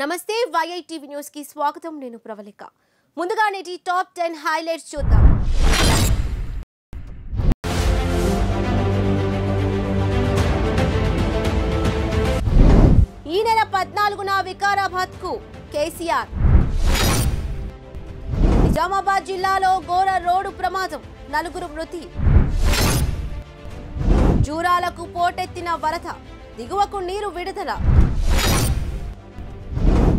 నమస్తే వైఐటీవీ న్యూస్కి స్వాగతం. నేను ప్రవళిక. ముందుగా నేటి టాప్ టెన్ హైలైట్స్ చూద్దాం. ఈ నెల పద్నాలుగున వికారాబాద్కు కేసీఆర్. నిజామాబాద్ జిల్లాలో ఘోర రోడ్డు ప్రమాదం. నలుగురు మృతి. జూరాలకు పోటెత్తిన వరద. దిగువకు నీరు విడుదల.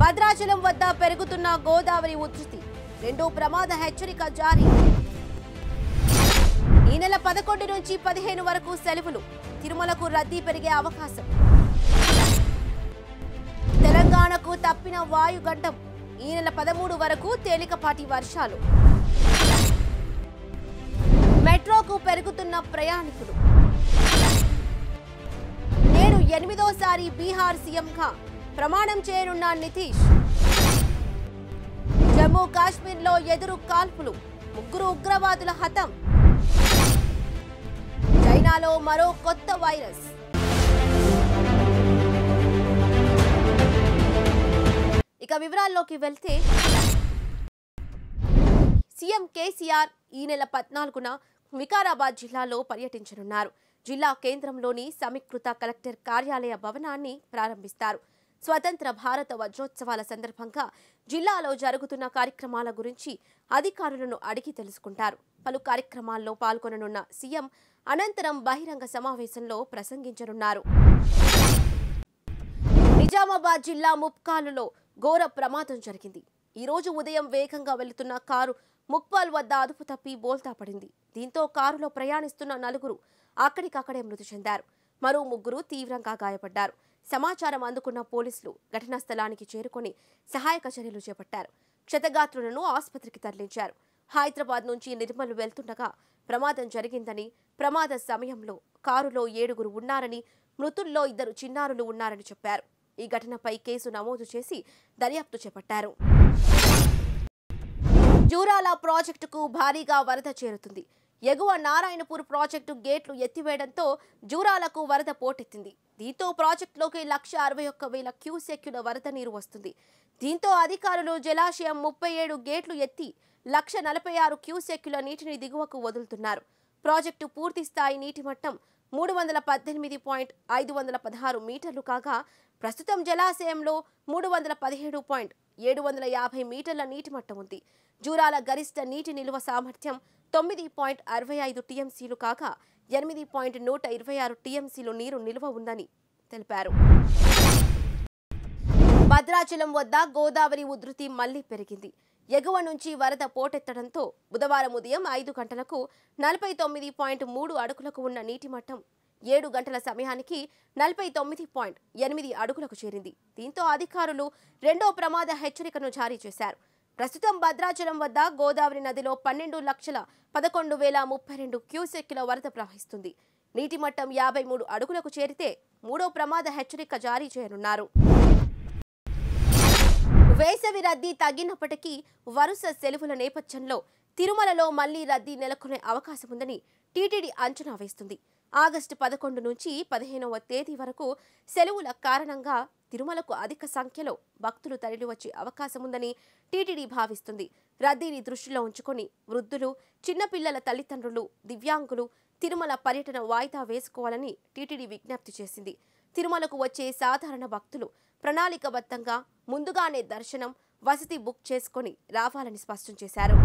భద్రాచలం వద్ద పెరుగుతున్న గోదావరి ఉధృతి. రెండో ప్రమాద హెచ్చరిక జారీ. ఈ నెల పదకొండు నుంచి పదిహేను వరకు సెలవులు. తిరుమలకు రద్దీ పెరిగే అవకాశం. తెలంగాణకు తప్పిన వాయుగడ్డం ఈ నెల పదమూడు వరకు తేలికపాటి వర్షాలు. మెట్రోకు పెరుగుతున్న ప్రయాణికులు. నేడు ఎనిమిదోసారి బీహార్ సీఎంగా ప్రమాణం చేయనున్న నితీష్. జమ్మూ కాశ్మీర్లో ఎదురు కాల్పులు ముగ్గురు ఉగ్రవాదుల హతం. చైనాలో మరో కొత్త వైరస్. ఇక వివరాల్లోకి వెళ్తే సీఎం కేసీఆర్ ఈ నెల పద్నాలుగున వికారాబాద్ జిల్లాలో పర్యటించనున్నారు. జిల్లా కేంద్రంలోని సమీకృత కలెక్టర్ కార్యాలయ భవనాన్ని ప్రారంభిస్తారు. స్వతంత్ర భారత వజ్రోత్సవాల సందర్భంగా జిల్లాలో జరుగుతున్న కార్యక్రమాల గురించి అధికారులను అడిగి తెలుసుకుంటారు. పలు కార్యక్రమాల్లో పాల్గొననున్న సీఎం అనంతరం బహిరంగ సమావేశంలో ప్రసంగించనున్నారు. నిజామాబాద్ జిల్లా ముప్కాలులో ఘోర ప్రమాదం జరిగింది. ఈరోజు ఉదయం వేగంగా వెళుతున్న కారు ముక్పాల్ వద్ద అదుపు తప్పి బోల్తా పడింది. దీంతో కారులో ప్రయాణిస్తున్న నలుగురు అక్కడికక్కడే మృతి చెందారు. మరో ముగ్గురు తీవ్రంగా గాయపడ్డారు. సమాచారం అందుకున్న పోలీసులు ఘటనా స్థలానికి చేరుకొని సహాయక చర్యలు చేపట్టారు. క్షతగాత్రులను ఆసుపత్రికి తరలించారు. హైదరాబాద్ నుంచి నిర్మల్ వెళ్తుండగా ప్రమాదం జరిగిందని ప్రమాద సమయంలో కారులో ఏడుగురు ఉన్నారని మృతుల్లో ఇద్దరు చిన్నారులు ఉన్నారని చెప్పారు. ఈ ఘటనపై కేసు నమోదు చేసి దర్యాప్తు చేపట్టారు. జూరాల ప్రాజెక్టుకు భారీగా వరద చేరుతుంది. ఎగువ నారాయణపూర్ ప్రాజెక్టు గేట్లు ఎత్తివేయడంతో జూరాలకు వరద పోటెత్తింది. దీంతో ప్రాజెక్టులోకి లక్ష అరవై ఒక్క వేల క్యూసెక్యుల వరద నీరు వస్తుంది. దీంతో అధికారులు జలాశయం ముప్పై ఏడు గేట్లు ఎత్తి లక్ష నలభై ఆరు క్యూసెక్యుల నీటిని దిగువకు వదులుతున్నారు. ప్రాజెక్టు పూర్తి స్థాయి నీటి మట్టం మూడు వందల పద్దెనిమిది పాయింట్ ఐదు వందల పదహారు మీటర్లు కాగా ప్రస్తుతం జలాశయంలో మూడు వందల పదిహేడు పాయింట్ ఏడు వందల యాభై మీటర్ల నీటి మట్టం ఉంది. జూరాల గరిష్ట నీటి నిల్వ సామర్థ్యం తొమ్మిది పాయింట్ అరవై ఐదు టీఎంసీలు కాక ఎనిమిది పాయింట్ నూట ఇరవై ఆరు టీఎంసీలు నీరు నిల్వ ఉందని తెలిపారు. భద్రాచలం వద్ద గోదావరి ఉధృతి మళ్ళీ పెరిగింది. ఎగువ నుంచి వరద పోటెత్తడంతో బుధవారం ఉదయం ఐదు గంటలకు నలభై తొమ్మిది పాయింట్ మూడు అడుగులకు ఉన్న నీటి మట్టం ఏడు గంటల సమయానికి నలభై తొమ్మిది పాయింట్ ఎనిమిది అడుగులకు చేరింది. దీంతో అధికారులు రెండో ప్రమాద హెచ్చరికను జారీ చేశారు. ప్రస్తుతం భద్రాచలం వద్ద గోదావరి నదిలో పన్నెండు లక్షల పదకొండు వేల ముప్పై రెండు క్యూసెక్కుల వరద ప్రవహిస్తుంది. నీటి మట్టం యాభై మూడు అడుగులకు చేరితే మూడో ప్రమాద హెచ్చరిక జారీ చేయనున్నారు. వేసవి రద్దీ తగ్గినప్పటికీ వరుస సెలవుల నేపథ్యంలో తిరుమలలో మళ్ళీ రద్దీ నెలకొనే అవకాశం ఉందని టీటీడీ అంచనా వేస్తుంది. ఆగస్టు పదకొండు నుంచి పదిహేనవ తేదీ వరకు సెలవుల కారణంగా తిరుమలకు అధిక సంఖ్యలో భక్తులు తరలివచ్చే అవకాశం ఉందని టీటీడీ భావిస్తుంది. రద్దీని దృష్టిలో ఉంచుకొని వృద్ధులు చిన్నపిల్లల తల్లిదండ్రులు దివ్యాంగులు తిరుమల పర్యటన వాయిదా వేసుకోవాలని టీటీడీ విజ్ఞప్తి చేసింది. తిరుమలకు వచ్చే సాధారణ భక్తులు ప్రణాళికబద్ధంగా ముందుగానే దర్శనం వసతి బుక్ చేసుకొని రావాలని స్పష్టం చేశారు.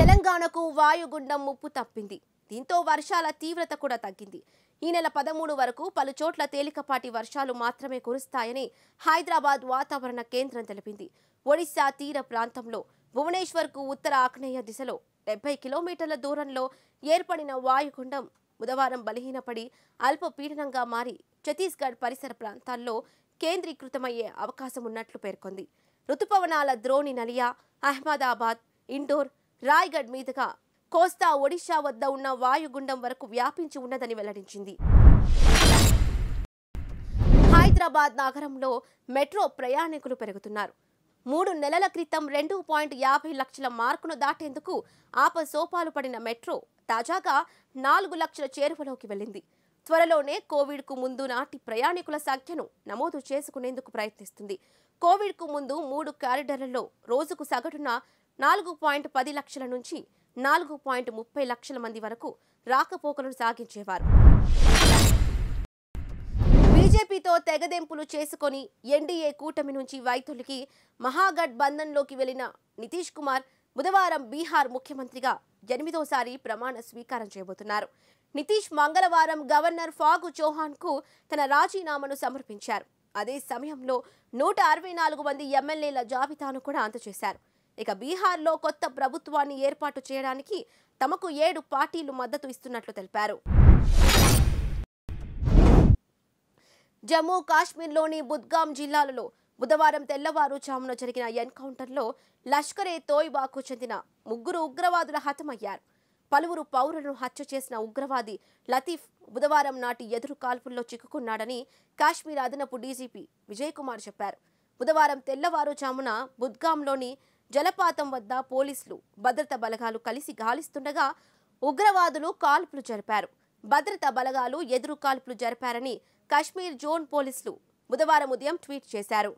తెలంగాణకు వాయుగుండం ముప్పు తప్పింది. దీంతో వర్షాల తీవ్రత కూడా తగ్గింది. ఈ నెల పదమూడు వరకు పలు చోట్ల తేలికపాటి వర్షాలు మాత్రమే కురుస్తాయని హైదరాబాద్ వాతావరణ కేంద్రం తెలిపింది. ఒడిశా తీర ప్రాంతంలో భువనేశ్వర్కు ఉత్తర ఆగ్నేయ దిశలో డెబ్బై కిలోమీటర్ల దూరంలో ఏర్పడిన వాయుగుండం బుధవారం బలహీనపడి అల్పపీడనంగా మారి ఛత్తీస్గఢ్ పరిసర ప్రాంతాల్లో కేంద్రీకృతమయ్యే అవకాశం ఉన్నట్లు పేర్కొంది. రుతుపవనాల ద్రోణి నలియా అహ్మదాబాద్ ఇండోర్ రాయ్గఢ్ మీదుగా కోస్తా ఒడిశా వద్ద ఉన్న వాయుగుండం వరకు వ్యాపించి ఉన్నదని వెల్లడించింది. హైదరాబాద్ నగరంలో మెట్రో ప్రయాణికులు పెరుగుతున్నారు. మూడు నెలల క్రితం రెండు పాయింట్ యాభై లక్షల మార్కును దాటేందుకు ఆపసోపాలు పడిన మెట్రో తాజాగా నాలుగు లక్షల చేరువలోకి వెళ్ళింది. త్వరలోనే కోవిడ్కు ముందు నాటి ప్రయాణికుల సంఖ్యను నమోదు చేసుకునేందుకు ప్రయత్నిస్తుంది. కోవిడ్కు ముందు మూడు కారిడార్లలో రోజుకు సగటున నాలుగు పాయింట్ పది లక్షల నుంచి నాలుగు పాయింట్ ముప్పై లక్షల మంది వరకు రాకపోకలను సాగించేవారు. బీజేపీతో తెగదెంపులు చేసుకొని ఎన్డీఏ కూటమి నుంచి వైతొలికి మహాగఢ్ బంధన్లోకి వెళ్ళిన నితీష్ కుమార్ బుధవారం బీహార్ ముఖ్యమంత్రిగా ఎనిమిదోసారి ప్రమాణ స్వీకారం చేయబోతున్నారు. నితీష్ మంగళవారం గవర్నర్ ఫాగు చౌహాన్కు తన రాజీనామాను సమర్పించారు. అదే సమయంలో నూట అరవై నాలుగు మంది ఎమ్మెల్యేల జాబితాను కూడా అందజేశారు. ఇక బీహార్లో కొత్త ప్రభుత్వాన్ని ఏర్పాటు చేయడానికి తమకు ఏడు పార్టీలు మద్దతు ఇస్తున్నట్లు తెలిపారు. జమ్మూ కాశ్మీర్లోని బుద్గాం జిల్లాలలో బుధవారం తెల్లవారుజామున జరిగిన ఎన్కౌంటర్లో లష్కరే తోయిబాకు చెందిన ముగ్గురు ఉగ్రవాదుల హతమయ్యారు. పలువురు పౌరులను హత్య చేసిన ఉగ్రవాది లతీఫ్ బుధవారం నాటి ఎదురు కాల్పుల్లో చిక్కుకున్నాడని కాశ్మీర్ అదనపు డీజీపీ విజయ్ కుమార్ చెప్పారు. బుధవారం తెల్లవారుజామున బుద్గాంలోని జలపాతం వద్ద పోలీసులు భద్రతా బలగాలు కలిసి గాలిస్తుండగా ఉగ్రవాదులు కాల్పులు జరిపారు. భద్రతా బలగాలు ఎదురు కాల్పులు జరిపారని కాశ్మీర్ జోన్ పోలీసులు బుధవారం ఉదయం ట్వీట్ చేశారు.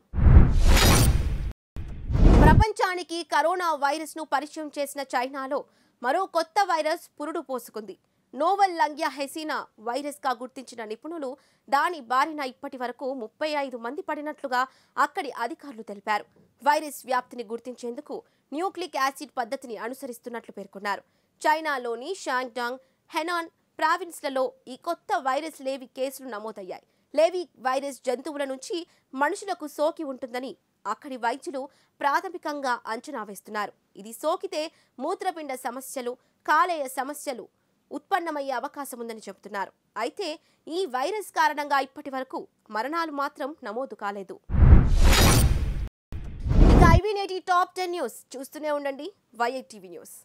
ప్రపంచానికి కరోనా వైరస్ను పరిచయం చేసిన చైనాలో మరో కొత్త వైరస్ పురుడు పోసుకుంది. నోవల్ లంగ్యా హెసీనా వైరస్గా గుర్తించిన నిపుణులు దాని బారిన ఇప్పటి వరకు ముప్పై ఐదు మంది పడినట్లుగా అక్కడి అధికారులు తెలిపారు. వైరస్ వ్యాప్తిని గుర్తించేందుకు న్యూక్లిక్ యాసిడ్ పద్ధతిని అనుసరిస్తున్నట్లు పేర్కొన్నారు. చైనాలోని షాంగ్డాంగ్ హెనాన్ ప్రావిన్స్లలో ఈ కొత్త వైరస్ లేవి కేసులు నమోదయ్యాయి. లేవి వైరస్ జంతువుల నుంచి మనుషులకు సోకి ఉంటుందని అక్కడి వైద్యులు ప్రాథమికంగా అంచనా వేస్తున్నారు. ఇది సోకితే మూత్రపిండ సమస్యలు కాలేయ సమస్యలు ఉత్పన్నమయ్యే అవకాశం ఉందని చెబుతున్నారు. అయితే ఈ వైరస్ కారణంగా ఇప్పటి వరకు మరణాలు మాత్రం నమోదు కాలేదు. ఇక ఐవీ నేటి టాప్ టెన్ న్యూస్ చూస్తూనే ఉండండి. YITV news.